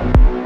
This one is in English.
Bye.